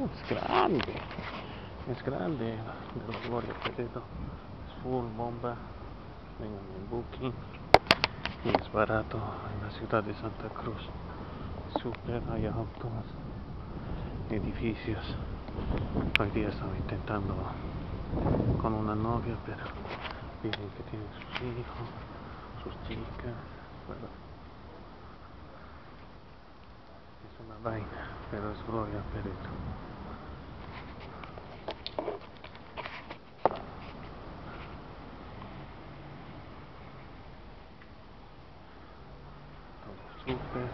Es grande. Es grande de la Gloria Peredo. Es full bomba. Vengan en booking. Y es barato en la ciudad de Santa Cruz. Super, hay autos, edificios. Hoy día estaba intentando con una novia, pero dicen que tienen sus hijos, sus chicas. Bueno, es una vaina, pero es Gloria Peredo. Okay.